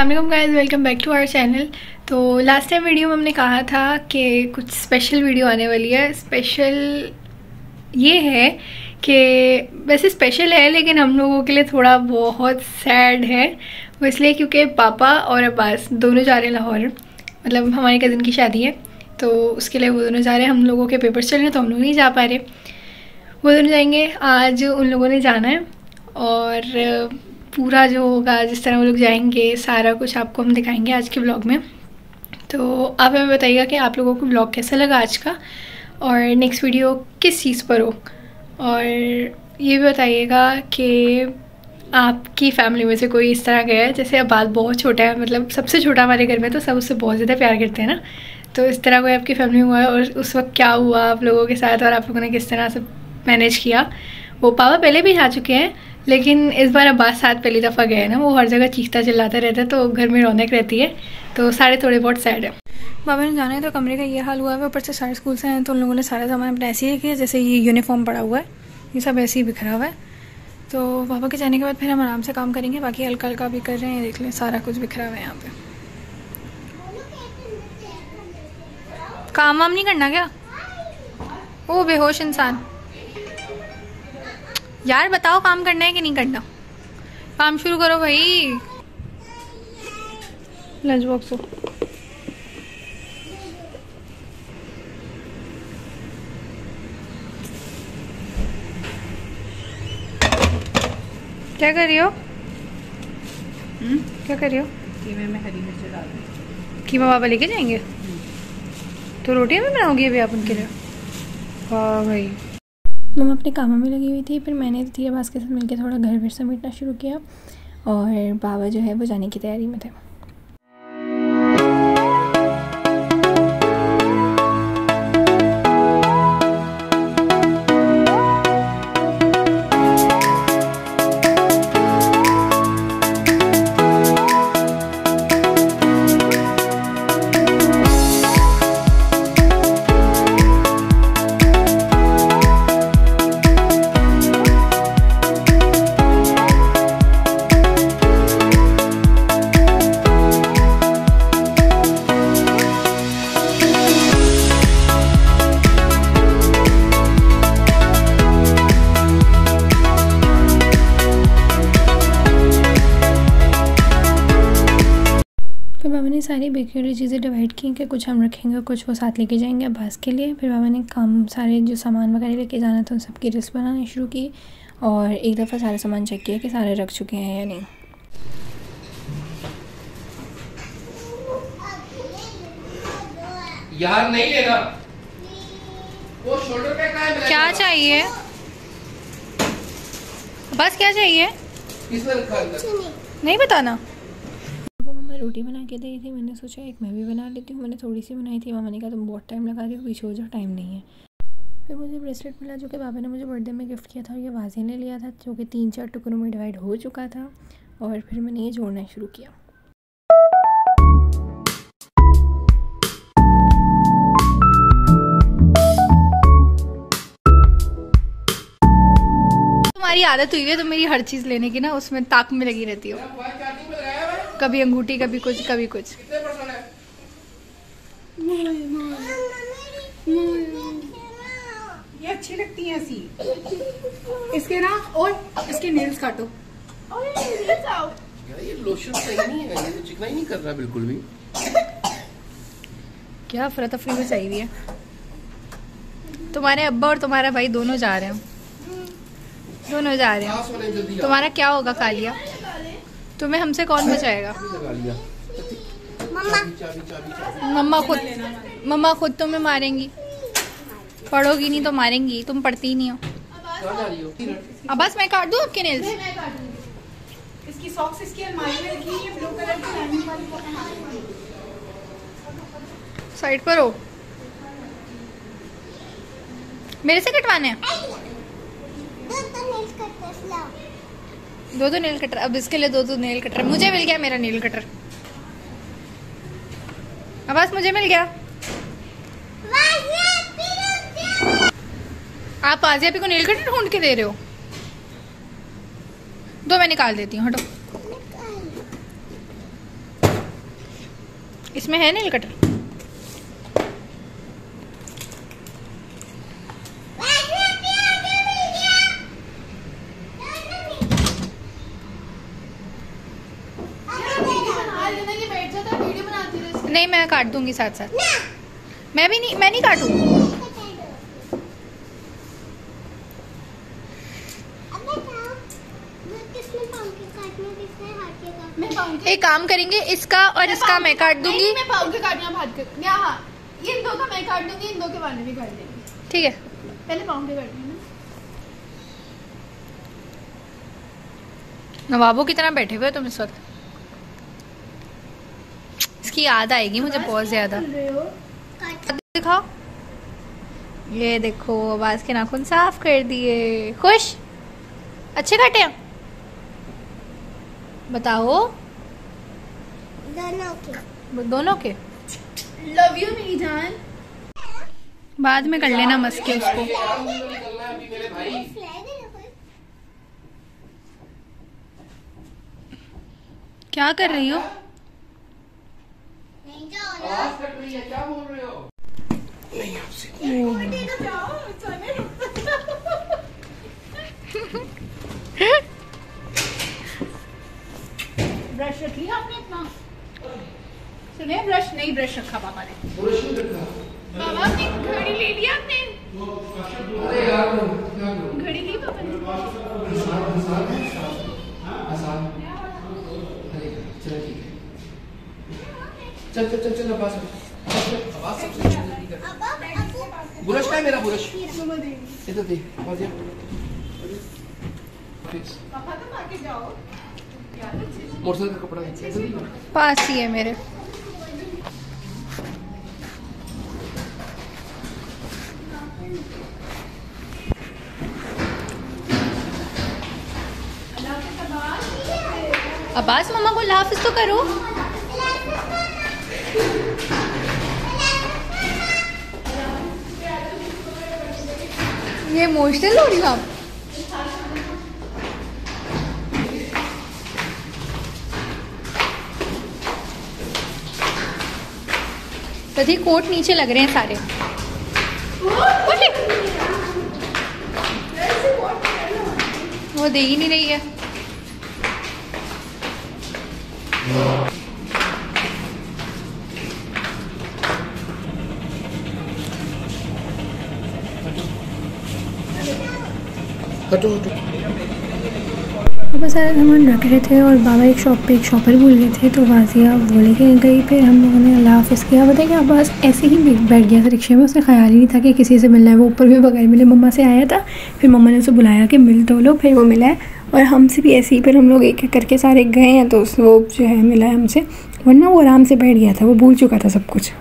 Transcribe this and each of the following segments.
Aslam guys welcome back to our channel तो last time video में हमने कहा था कि कुछ स्पेशल वीडियो आने वाली है। स्पेशल ये है कि वैसे स्पेशल है, लेकिन हम लोगों के लिए थोड़ा बहुत सैड है। वो इसलिए क्योंकि पापा और अब्बास दोनों जा रहे हैं लाहौर। मतलब हमारे कज़न की शादी है। तो उसके लिए वो दोनों जा रहे हैं। हम लोगों के पेपर्स चल रहे हैं तो हम लोग नहीं जा पा रहे। वो दोनों जाएँगे। आज उन लोगों ने जाना है और पूरा जो होगा, जिस तरह वो लोग जाएँगे, सारा कुछ आपको हम दिखाएँगे आज के ब्लॉग में। तो आप हमें बताइएगा कि आप लोगों को ब्लॉग कैसा लगा आज का, और नेक्स्ट वीडियो किस चीज़ पर हो? और ये भी बताइएगा कि आपकी फैमिली में से कोई इस तरह गया है, जैसे बात बहुत छोटा है मतलब सबसे छोटा हमारे घर में तो सब उससे बहुत ज़्यादा प्यार करते हैं ना। तो इस तरह कोई आपकी फैमिली में हुआ है, और उस वक्त क्या हुआ आप लोगों के साथ, और आप लोगों ने किस तरह से मैनेज किया? वो पापा पहले भी जा चुके हैं लेकिन इस बार अब्बास साथ पहली दफ़ा गए ना, वो हर जगह चीखता चिल्लाता रहता है तो घर में रौनक रहती है तो सारे थोड़े बहुत सैड है। बाबा ने जाना है तो कमरे का ये हाल हुआ है ऊपर से सारे स्कूल से हैं तो उन लोगों ने सारा सामान अपना ऐसे ही किया, जैसे ये यूनिफॉर्म पड़ा हुआ है, ये सब ऐसे ही बिखरा हुआ है। तो पापा के जाने के बाद फिर हम आराम से काम करेंगे, बाकी हल्का हल्का भी कर रहे हैं, देख लें, सारा कुछ बिखरा हुआ है यहाँ पे। काम वाम नहीं करना क्या? वो बेहोश इंसान। यार बताओ काम करना है कि नहीं करना? काम शुरू करो भाई। लंच बॉक्स हो। क्या कर रही हो? हम्म? क्या कर रही हो? कीमे में हरी मिर्च डाल कीमा बाबा लेके जाएँगे? तो रोटियाँ भी बनाओगी अभी आप उनके लिए? वाह भाई। मम्मा अपने कामों में लगी हुई थी, फिर मैंने धीरे भास्कर के साथ मिलकर थोड़ा घर वर समेटना शुरू किया और बाबा जो है वो जाने की तैयारी में थे। सारी बिकी हुई चीज़ें डिवाइड की कि कुछ हम रखेंगे कुछ वो साथ लेके जाएँगे अब्बास के लिए। फिर बाबा ने काम सारे जो सामान वगैरह लेके जाना था उन सब की लिस्ट बनानी शुरू की और एक दफ़ा सारा सामान चेक किया कि सारे रख चुके हैं या नहीं। यार नहीं लेना। वो शोल्डर पे है क्या चाहिए? बस क्या चाहिए? नहीं बताना। रोटी बना के दी थी, मैंने सोचा एक मैं भी बना लेती हूँ, मैंने थोड़ी सी बनाई थी मामा ने कहा तुम बहुत टाइम लगा रही हो पीछे हो जाओ टाइम नहीं है। फिर मुझे ब्रेसलेट मिला जो कि पापा ने मुझे बर्थडे में गिफ्ट किया था और ये वाजे ने लिया था, जो कि तीन चार टुकड़ों में डिवाइड हो चुका था, और फिर मैंने ये जोड़ना शुरू किया। तुम्हारी आदत हुई है तो मेरी हर चीज़ लेने की ना, उसमें ताक में लगी रहती हो। कभी अंगूठी कभी कुछ कभी कुछ। ये अच्छी लगती है ऐसी। इसके ना और इसके नेल्स काटो। यार ये लोशन सही नहीं है ये तो चिकना ही नहीं कर रहा बिल्कुल भी। क्या अफरा तफरी में चाहिए तुम्हारे अब्बा और तुम्हारा भाई दोनों जा रहे हैं। दोनों जा रहे हैं। तुम्हारा क्या होगा कालिया? तुम्हें हमसे कौन बचाएगा? चाबी लगा लिया। चाबी चाबी चाबी चाबी। मम्मा खुद मम्मा। खुद तुम्हें मारेंगी। पढ़ोगी नहीं तो मारेंगी तुम पढ़ती ही नहीं हो। हो? अब बस मैं काट दूँ आपके नेल्स इसकी सॉक्स इसकी अलमारी में रखी है ब्लू कलर की लाइनिंग वाली साइड पर हो। मेरे से कटवाने हैं? दो दो नेल कटर अब इसके लिए दो दो नेल कटर मुझे मिल गया मेरा नेल कटर अब आवाज़ मुझे मिल गया। आप आजिया को नेल कटर ढूंढ के दे रहे हो? दो मैं निकाल देती हूँ, हटो। इसमें है नील कटर नहीं मैं काट दूँगी साथ साथ। मैं भी नहीं मैं नहीं काटू एक काम करेंगे इसका और इसका मैं काट दूँगी। मैं पाँव के काटना भाग कर यहाँ ये इन दो का मैं काट दूँगी इन दो के वाले भी काट देंगे। ठीक है। पहले पाँव के है ना नवाबों की तरह बैठे हुए हो तुम इस वक्त? इसकी याद आएगी मुझे बहुत ज़्यादा। दिखाओ। ये देखो आवाज़ के नाखून साफ़ कर दिए। खुश? अच्छे काटे? बताओ। दोनों के। दोनों के? लव यू मेरी जान बाद में कर लेना मस्के उसको। निकलना अभी मेरे भाई क्या कर रही हो? आवाज़ कट रही है? क्या बोल रहे हो? ब्रश रख लिया आपने अपना सुने ब्रश नहीं ब्रश रखा पापा ने। ब्रश नहीं रखा पापा अपनी घड़ी ले लिया आपने अरे यार क्या करूँ घड़ी ली पापा ने आसान आसान है आसान अरे चलो ठीक है चल चल चल चल आवाज़ आवाज़ सबसे बुरश का है मेरा बुरश? सुनो दे इधर दे आवाज़ ये। पापा तो आके जाओ का कपड़ा पास ही है मेरे। अब्बास, मम्मा को हाफिज तो करो। ये इमोशनल हो रही हो आप? तभी कोट नीचे लग रहे हैं सारे। वो दे ही नहीं रही है। हटो हटो बहुत सारा सामान रख रहे थे और बाबा एक शॉप पे एक शॉपर भूल गए थे तो वाजिया बोले के गई फिर हम लोगों ने अल्लाह हाफिज़ किया। बताया कि अब्बास ऐसे ही बैठ बैठ गया था रिक्शे में उसे ख्याल ही नहीं था कि किसी से मिलना है। वो ऊपर भी बगैर मिले मम्मा से आया था, फिर मम्मा ने उसे बुलाया कि मिल तो लो, फिर वो मिला है। और हमसे भी ऐसे ही, फिर हम लोग एक एक करके सारे गए हैं तो उस वो जो है मिला है हमसे, वरना वो आराम से बैठ गया था, वो भूल चुका था सब कुछ।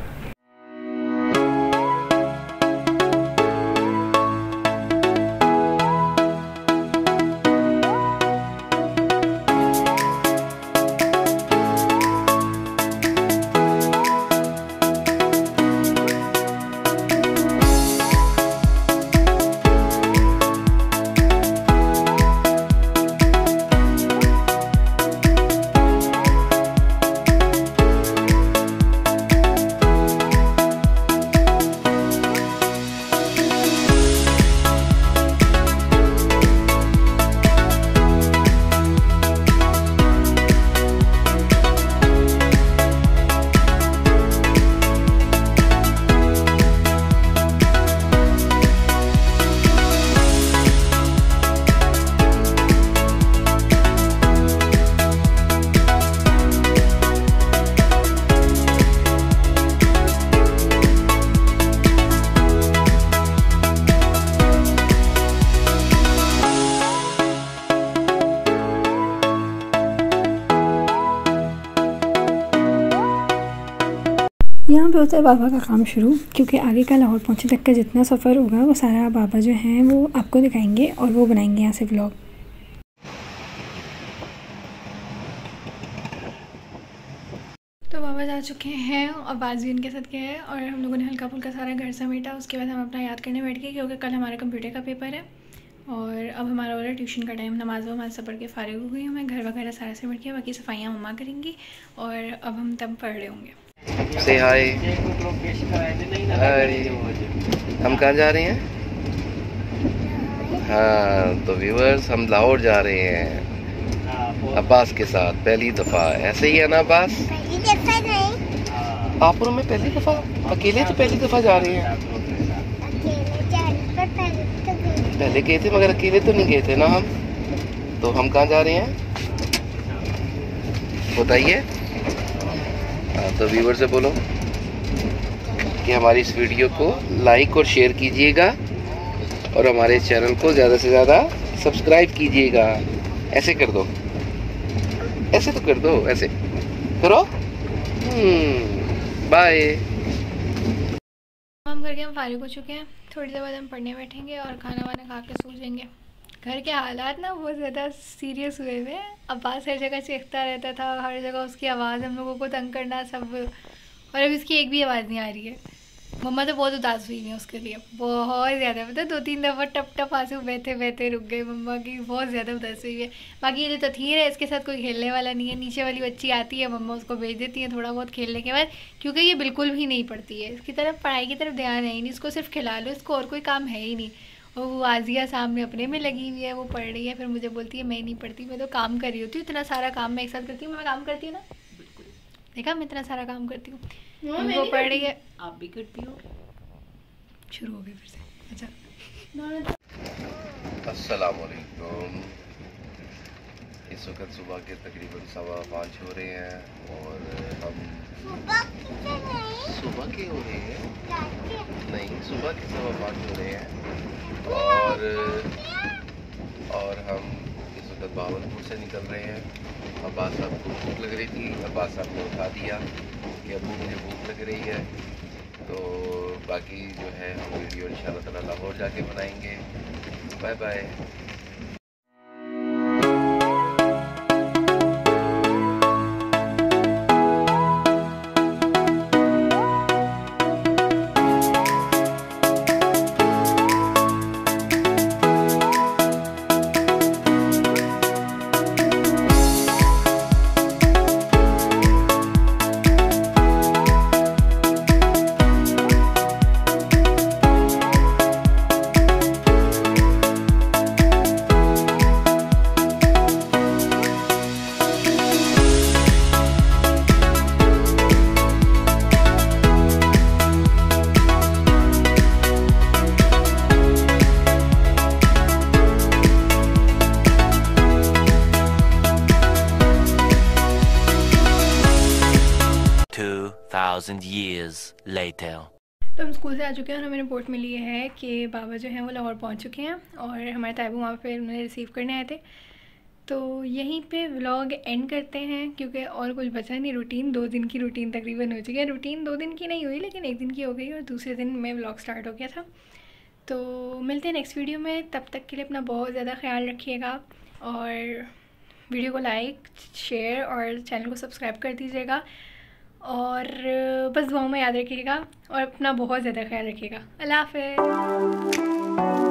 होता है बाबा का काम शुरू, क्योंकि आगे का लाहौर पहुँचे तक का जितना सफ़र होगा, वो सारा बाबा जो हैं, वो आपको दिखाएँगे और वो बनाएँगे यहाँ से ब्लॉग तो बाबा जा चुके हैं और बाजी उनके साथ गए हैं और हम लोगों ने हल्का फुल्का सारा घर समेटा, उसके बाद हम अपना याद करने बैठ गए, क्योंकि कल हमारा कंप्यूटर का पेपर है। और अब हमारा है ट्यूशन का टाइम नमाज़ वमाज सब पढ़ के फारिग हो गई हूँ मैं, घर वगैरह सारा समेट किया बाकी सफाइयाँ मम्मा करेंगी और अब हम तब पढ़ रहे होंगे। से हाय हाय हम कहाँ जा रहे हैं? हाँ तो व्यूवर्स हम लाहौर जा रहे हैं। अब्बास के साथ पहली दफ़ा। ऐसे ही है ना अब्बास? आप और मैं पहली दफ़ा? अकेले तो पहली दफ़ा जा रहे हैं? पहले गए थे मगर अकेले तो नहीं गए थे ना हम? तो हम कहाँ जा रहे हैं? बताइए। हाँ तो व्यूवर से बोलो कि हमारी इस वीडियो को लाइक और शेयर कीजिएगा और हमारे चैनल को ज़्यादा से ज़्यादा सब्सक्राइब कीजिएगा। ऐसे कर दो। ऐसे तो कर दो, ऐसे। करो। बाय काम करके हम फारिग हो चुके हैं। थोड़ी देर बाद हम पढ़ने बैठेंगे और खाना वाना खा के सो जाएँगे। घर के हालात ना बहुत ज़्यादा सीरियस हुए हुए हैं। अब्बास हर जगह चीखता रहता था, हर जगह उसकी आवाज़ हम लोगों को तंग करना सब और अब इसकी एक भी आवाज़ नहीं आ रही है। मम्मा तो बहुत उदास हुई है उसके लिए। बहुत ज़्यादा मतलब दो तीन दफ़ा टप टप आँसू बहते बहते रुक गए मम्मा की, बहुत ज़्यादा उदास हुई है। बाकी ये जो तथीर है, इसके साथ कोई खेलने वाला नहीं है। नीचे वाली बच्ची आती है, मम्मा उसको भेज देती है थोड़ा बहुत खेलने के बाद, क्योंकि ये बिल्कुल भी नहीं पड़ती है। इसकी तरफ़ पढ़ाई की तरफ़ ध्यान है ही नहीं, इसको सिर्फ़ खिला लो, इसको और कोई काम है ही नहीं। और वो आजिया सामने अपने में लगी हुई है वो पढ़ रही है फिर मुझे बोलती है मैं नहीं पढ़ती मैं तो काम कर रही होती हूँ इतना सारा काम मैं एक साथ करती हूँ मैं काम करती हूँ ना? देखा मैं इतना सारा काम करती हूँ। वो पढ़ रही है। आप भी करती हो? शुरू हो गई फिर से। अच्छा। अस्सलाम वालेकुम इस वक्त सुबह के तकरीबन सवा पाँच हो रहे हैं और हम सुबह के हो रहे हैं। नहीं, सुबह के सवा पाँच हो रहे हैं। और और हम इस वक्त बावलपुर से निकल रहे हैं। अब्बास साहब को भूख लग रही थी अब्बास साहब ने उठा दिया कि अबू मुझे भूख लग रही है। तो बाकी जो है, हम वीडियो इन ताला लाहौर जाके बनाएँगे। Bye bye thousand years later. तो हम स्कूल से आ चुके हैं और हमें रिपोर्ट मिली है कि बाबा जो हैं वो लाहौर पहुँच चुके हैं और हमारे ताइबू वहाँ पे उन्हें रिसीव करने आए थे। तो यहीं पे व्लॉग एंड करते हैं क्योंकि और कुछ बचा नहीं रूटीन दो दिन की रूटीन तकरीबन हो चुकी है। रूटीन दो दिन की नहीं हुई, लेकिन एक दिन की हो गई और दूसरे दिन में व्लॉग स्टार्ट हो गया था। तो मिलते हैं नेक्स्ट वीडियो में, तब तक के लिए अपना बहुत ज़्यादा ख्याल रखिएगा और वीडियो को लाइक शेयर और चैनल को सब्सक्राइब कर दीजिएगा। और बस दुआओं में याद रखिएगा और अपना बहुत ज़्यादा ख्याल रखिएगा। अल्लाह हाफ़